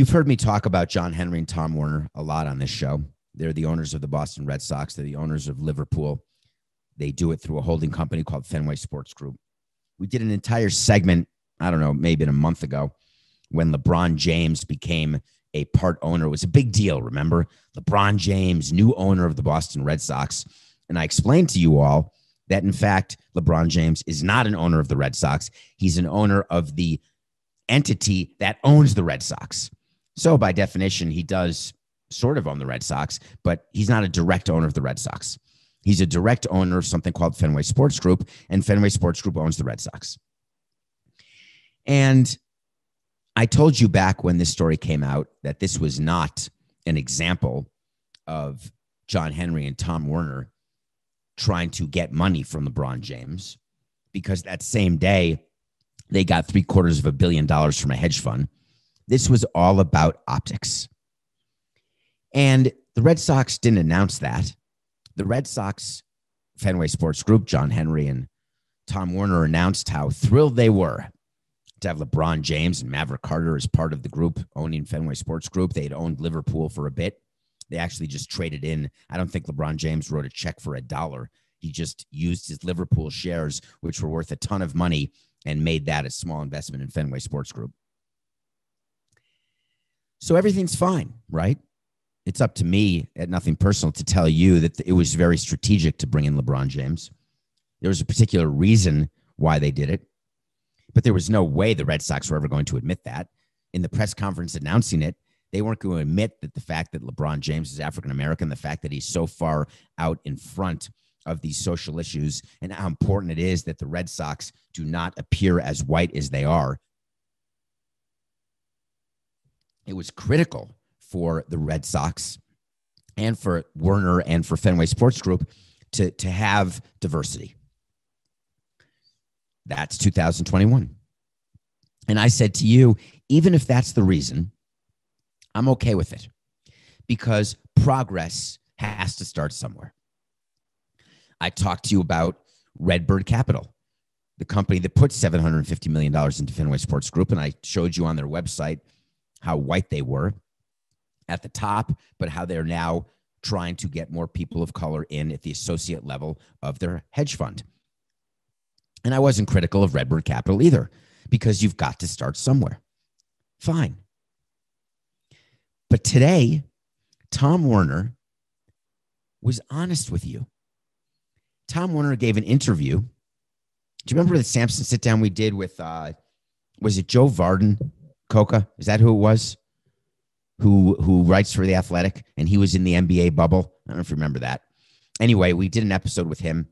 You've heard me talk about John Henry and Tom Werner a lot on this show. They're the owners of the Boston Red Sox, they're the owners of Liverpool. They do it through a holding company called Fenway Sports Group. We did an entire segment, I don't know, maybe a month ago, when LeBron James became a part owner. It was a big deal, remember? LeBron James, new owner of the Boston Red Sox. And I explained to you all that, in fact, LeBron James is not an owner of the Red Sox. He's an owner of the entity that owns the Red Sox. So, by definition, he does sort of own the Red Sox, but he's not a direct owner of the Red Sox. He's a direct owner of something called Fenway Sports Group, and Fenway Sports Group owns the Red Sox. And I told you back when this story came out that this was not an example of John Henry and Tom Werner trying to get money from LeBron James because that same day they got three quarters of a billion dollars from a hedge fund. This was all about optics. And the Red Sox didn't announce that. The Red Sox, Fenway Sports Group, John Henry and Tom Werner announced how thrilled they were to have LeBron James and Maverick Carter as part of the group owning Fenway Sports Group. They had owned Liverpool for a bit. They actually just traded in. I don't think LeBron James wrote a check for a dollar. He just used his Liverpool shares, which were worth a ton of money, and made that a small investment in Fenway Sports Group. So everything's fine, right? It's up to me at nothing personal to tell you that it was very strategic to bring in LeBron James. There was a particular reason why they did it, but there was no way the Red Sox were ever going to admit that. In the press conference announcing it, they weren't going to admit that the fact that LeBron James is African American, the fact that he's so far out in front of these social issues, and how important it is that the Red Sox do not appear as white as they are. It was critical for the Red Sox and for Werner and for Fenway Sports Group to, to have diversity. That's 2021. And I said to you, even if that's the reason, I'm okay with it because progress has to start somewhere. I talked to you about Redbird Capital, the company that put $750 million into Fenway Sports Group. And I showed you on their website how white they were at the top, but how they're now trying to get more people of color in at the associate level of their hedge fund. And I wasn't critical of Redbird Capital either, because you've got to start somewhere. Fine. But today, Tom Werner was honest with you. Tom Werner gave an interview. Do you remember the Samson sit down we did with, uh, was it Joe Vardon, Coca? Is that who it was? Who, who writes for The Athletic and he was in the NBA bubble? I don't know if you remember that. Anyway, we did an episode with him.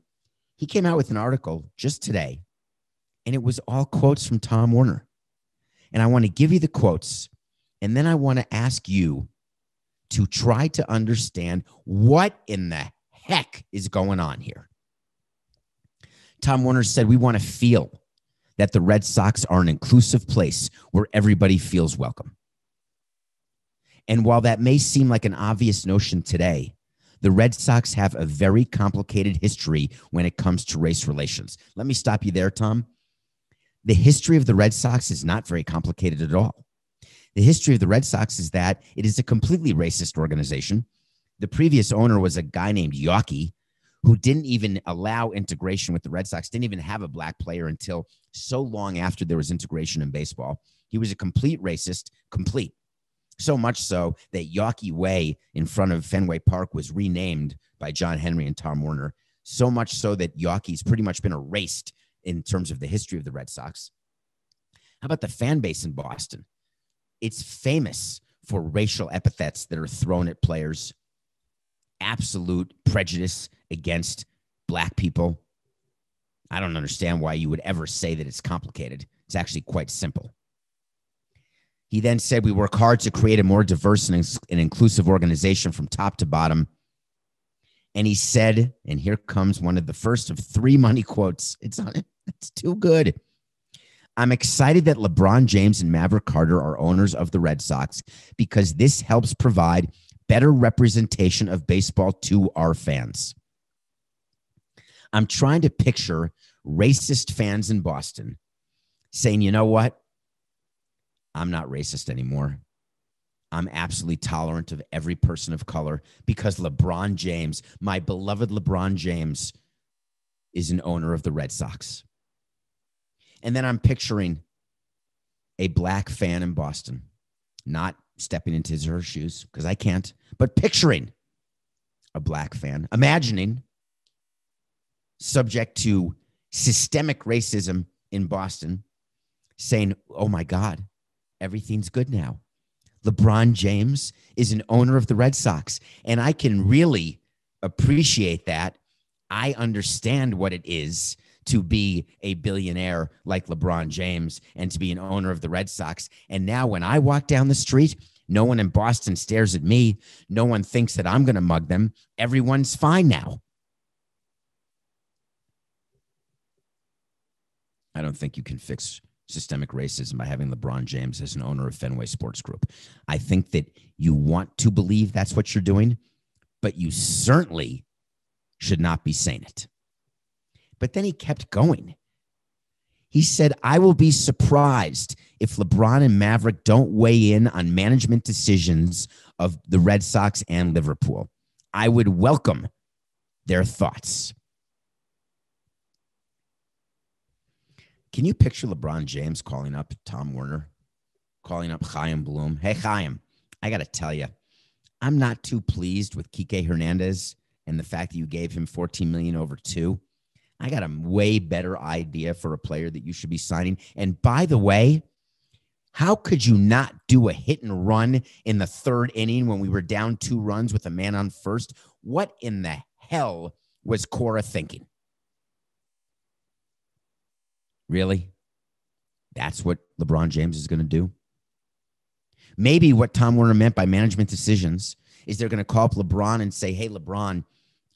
He came out with an article just today, and it was all quotes from Tom Werner. And I want to give you the quotes and then I want to ask you to try to understand what in the heck is going on here. Tom Werner said, We want to feel that the Red Sox are an inclusive place where everybody feels welcome. And while that may seem like an obvious notion today, the Red Sox have a very complicated history when it comes to race relations. Let me stop you there, Tom. The history of the Red Sox is not very complicated at all. The history of the Red Sox is that it is a completely racist organization. The previous owner was a guy named Yawkey, who didn't even allow integration with the Red Sox, didn't even have a black player until so long after there was integration in baseball. He was a complete racist, complete. So much so that Yawkey Way in front of Fenway Park was renamed by John Henry and Tom Werner. So much so that Yawkey's pretty much been erased in terms of the history of the Red Sox. How about the fan base in Boston? it's famous for racial epithets that are thrown at players, absolute prejudice against black people. I don't understand why you would ever say that it's complicated. It's actually quite simple. He then said, We work hard to create a more diverse and, and inclusive organization from top to bottom. And he said, and here comes one of the first of three money quotes. It's on it. It's too good. I'm excited that LeBron James and Maverick Carter are owners of the Red Sox because this helps provide better representation of baseball to our fans. I'm trying to picture racist fans in Boston saying, you know what? I'm not racist anymore. I'm absolutely tolerant of every person of color because LeBron James, my beloved LeBron James, is an owner of the Red Sox. And then I'm picturing a black fan in Boston, not stepping into his or her shoes because I can't, but picturing a black fan, imagining subject to systemic racism in Boston, saying, Oh my God, everything's good now. LeBron James is an owner of the Red Sox. And I can really appreciate that. I understand what it is to be a billionaire like LeBron James and to be an owner of the Red Sox. And now when I walk down the street, no one in Boston stares at me. No one thinks that I'm going to mug them. Everyone's fine now. I don't think you can fix systemic racism by having LeBron James as an owner of Fenway Sports Group. I think that you want to believe that's what you're doing, but you certainly should not be saying it. But then he kept going. He said, I will be surprised if LeBron and Maverick don't weigh in on management decisions of the Red Sox and Liverpool. I would welcome their thoughts. Can you picture LeBron James calling up Tom Werner, calling up Chaim Bloom? Hey, Chaim, I got to tell you, I'm not too pleased with Kike Hernandez and the fact that you gave him 14 million over two. I got a way better idea for a player that you should be signing. And by the way, how could you not do a hit and run in the third inning when we were down two runs with a man on first? What in the hell was Cora thinking? Really? That's what LeBron James is going to do? Maybe what Tom Werner meant by management decisions is they're going to call up LeBron and say, hey, LeBron,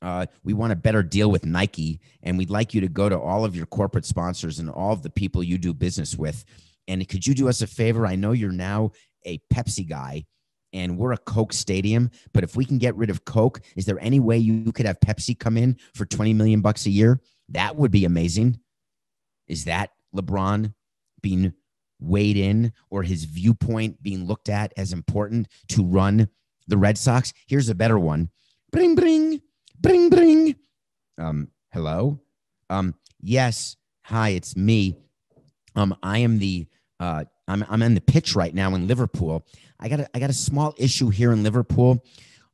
uh, we want a better deal with Nike, and we'd like you to go to all of your corporate sponsors and all of the people you do business with. And could you do us a favor? I know you're now a Pepsi guy, and we're a Coke Stadium, but if we can get rid of Coke, is there any way you could have Pepsi come in for 20 million bucks a year? That would be amazing. Is that LeBron being weighed in or his viewpoint being looked at as important to run the Red Sox? Here's a better one. Bring, bring. Bring, bring. Um, hello. Um, yes. Hi, it's me. Um, I am the uh, I'm I'm in the pitch right now in Liverpool. I got a, I got a small issue here in Liverpool.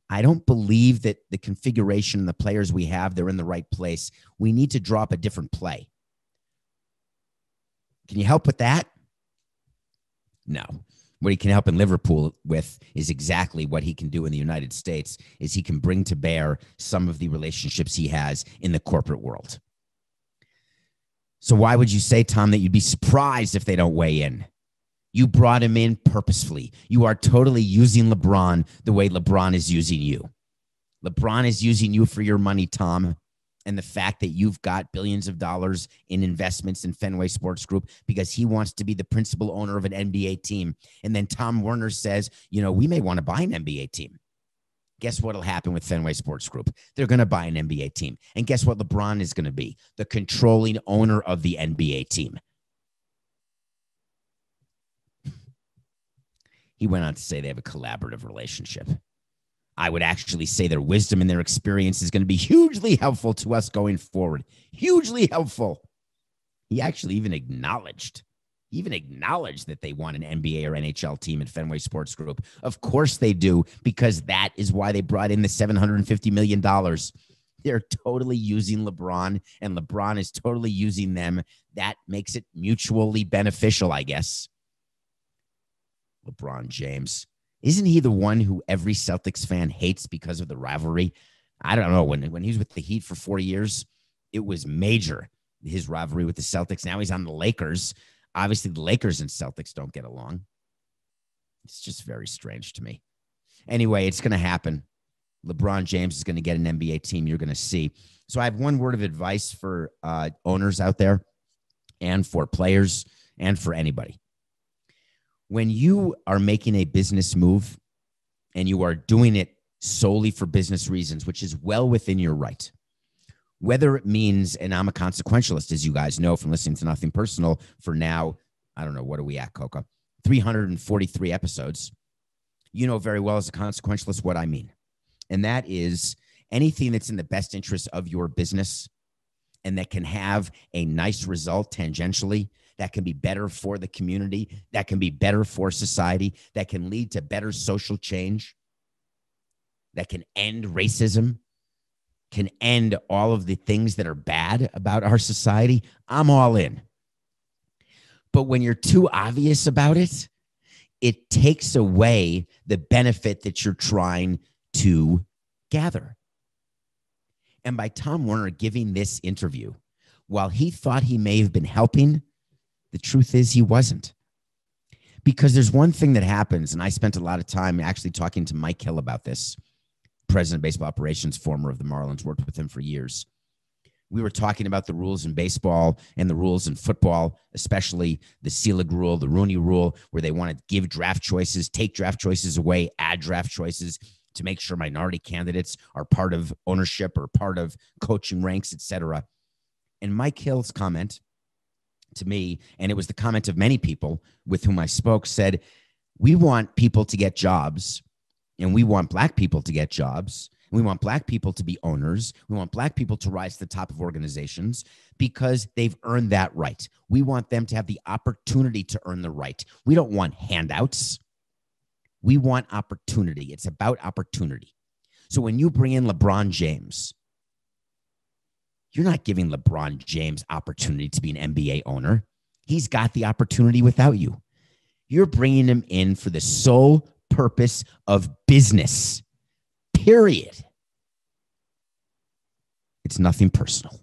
I don't believe that the configuration and the players we have they're in the right place. We need to drop a different play. Can you help with that? No what he can help in Liverpool with is exactly what he can do in the United States is he can bring to bear some of the relationships he has in the corporate world. So why would you say Tom that you'd be surprised if they don't weigh in? You brought him in purposefully. You are totally using LeBron the way LeBron is using you. LeBron is using you for your money, Tom and the fact that you've got billions of dollars in investments in Fenway Sports Group because he wants to be the principal owner of an NBA team. And then Tom Werner says, you know, we may want to buy an NBA team. Guess what'll happen with Fenway Sports Group? They're going to buy an NBA team. And guess what LeBron is going to be? The controlling owner of the NBA team. He went on to say they have a collaborative relationship. I would actually say their wisdom and their experience is going to be hugely helpful to us going forward. Hugely helpful. He actually even acknowledged, even acknowledged that they want an NBA or NHL team at Fenway Sports Group. Of course they do, because that is why they brought in the $750 million. They're totally using LeBron, and LeBron is totally using them. That makes it mutually beneficial, I guess. LeBron James. Isn't he the one who every Celtics fan hates because of the rivalry? I don't know. When, when he was with the Heat for four years, it was major, his rivalry with the Celtics. Now he's on the Lakers. Obviously, the Lakers and Celtics don't get along. It's just very strange to me. Anyway, it's going to happen. LeBron James is going to get an NBA team. You're going to see. So I have one word of advice for uh, owners out there and for players and for anybody when you are making a business move and you are doing it solely for business reasons, which is well within your right, whether it means, and I'm a consequentialist, as you guys know from listening to Nothing Personal for now, I don't know, what are we at, Coca? 343 episodes. you know very well as a consequentialist what I mean. And that is anything that's in the best interest of your business and that can have a nice result tangentially, that can be better for the community, that can be better for society, that can lead to better social change, that can end racism, can end all of the things that are bad about our society, I'm all in. But when you're too obvious about it, it takes away the benefit that you're trying to gather. And by Tom Werner giving this interview, while he thought he may have been helping, the truth is he wasn't. Because there's one thing that happens, and I spent a lot of time actually talking to Mike Hill about this, president of baseball operations, former of the Marlins, worked with him for years. We were talking about the rules in baseball and the rules in football, especially the Selig rule, the Rooney rule, where they want to give draft choices, take draft choices away, add draft choices to make sure minority candidates are part of ownership or part of coaching ranks, etc. And Mike Hill's comment to me, and it was the comment of many people with whom I spoke, said, We want people to get jobs, and we want black people to get jobs. We want black people to be owners. We want black people to rise to the top of organizations because they've earned that right. We want them to have the opportunity to earn the right. We don't want handouts. We want opportunity. It's about opportunity. So when you bring in LeBron James, you're not giving LeBron James opportunity to be an NBA owner. He's got the opportunity without you. You're bringing him in for the sole purpose of business. Period. It's nothing personal.